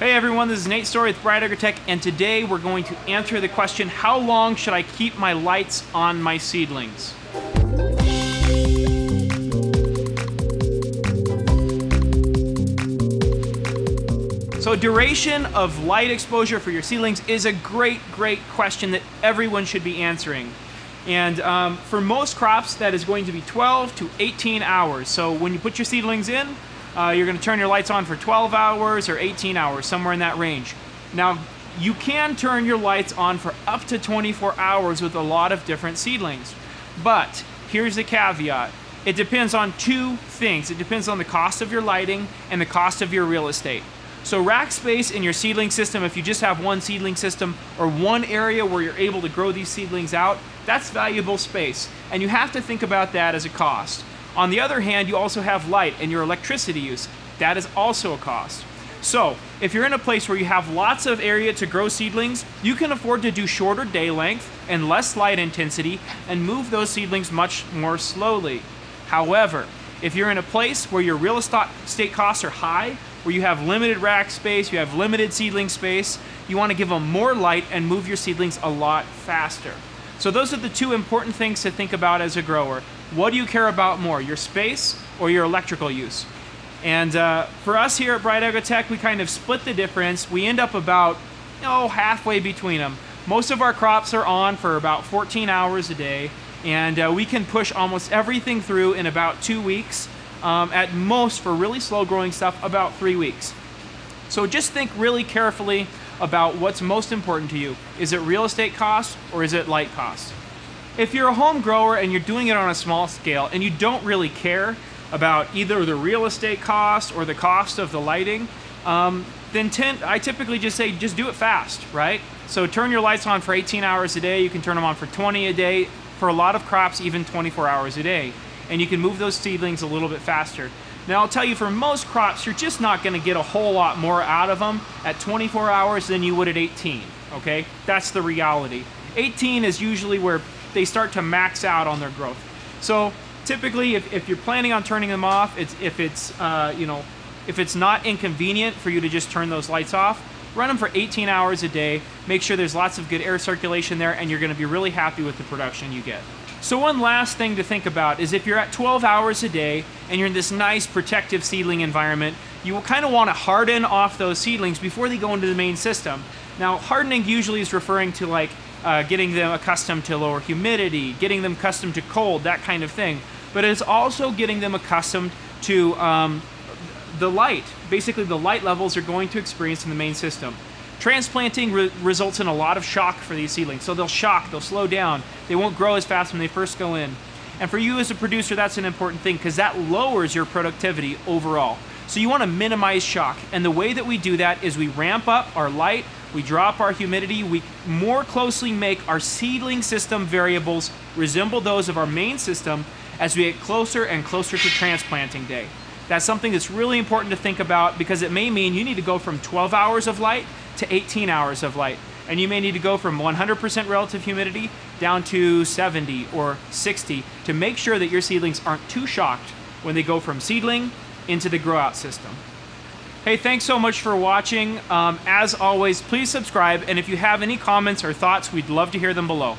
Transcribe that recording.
Hey everyone, this is Nate Storey with Bright Agrotech, and today we're going to answer the question, how long should I keep my lights on my seedlings? So duration of light exposure for your seedlings is a great, great question that everyone should be answering. And um, for most crops, that is going to be 12 to 18 hours. So when you put your seedlings in, uh, you're going to turn your lights on for 12 hours or 18 hours, somewhere in that range. Now, you can turn your lights on for up to 24 hours with a lot of different seedlings. But here's the caveat. It depends on two things. It depends on the cost of your lighting and the cost of your real estate. So rack space in your seedling system, if you just have one seedling system or one area where you're able to grow these seedlings out, that's valuable space. And you have to think about that as a cost. On the other hand, you also have light and your electricity use. That is also a cost. So, if you're in a place where you have lots of area to grow seedlings, you can afford to do shorter day length and less light intensity and move those seedlings much more slowly. However, if you're in a place where your real estate costs are high, where you have limited rack space, you have limited seedling space, you want to give them more light and move your seedlings a lot faster. So those are the two important things to think about as a grower. What do you care about more, your space or your electrical use? And uh, for us here at Bright Agrotech, we kind of split the difference. We end up about, oh, halfway between them. Most of our crops are on for about 14 hours a day, and uh, we can push almost everything through in about two weeks. Um, at most, for really slow growing stuff, about three weeks. So just think really carefully about what's most important to you. Is it real estate cost or is it light cost? If you're a home grower and you're doing it on a small scale and you don't really care about either the real estate cost or the cost of the lighting, um, then I typically just say just do it fast, right? So turn your lights on for 18 hours a day. You can turn them on for 20 a day. For a lot of crops, even 24 hours a day. And you can move those seedlings a little bit faster. Now I'll tell you, for most crops, you're just not gonna get a whole lot more out of them at 24 hours than you would at 18, okay? That's the reality. 18 is usually where they start to max out on their growth. So typically, if, if you're planning on turning them off, it's, if it's uh, you know if it's not inconvenient for you to just turn those lights off, run them for 18 hours a day. Make sure there's lots of good air circulation there, and you're going to be really happy with the production you get. So one last thing to think about is if you're at 12 hours a day and you're in this nice protective seedling environment, you will kind of want to harden off those seedlings before they go into the main system. Now, hardening usually is referring to like uh, getting them accustomed to lower humidity, getting them accustomed to cold, that kind of thing. But it's also getting them accustomed to um, the light. Basically, the light levels are going to experience in the main system. Transplanting re results in a lot of shock for these seedlings. So they'll shock, they'll slow down, they won't grow as fast when they first go in. And for you as a producer, that's an important thing because that lowers your productivity overall. So you want to minimize shock. And the way that we do that is we ramp up our light, we drop our humidity, we more closely make our seedling system variables resemble those of our main system as we get closer and closer to transplanting day. That's something that's really important to think about because it may mean you need to go from 12 hours of light to 18 hours of light. And you may need to go from 100% relative humidity down to 70 or 60 to make sure that your seedlings aren't too shocked when they go from seedling into the grow out system. Hey, thanks so much for watching. Um, as always, please subscribe, and if you have any comments or thoughts, we'd love to hear them below.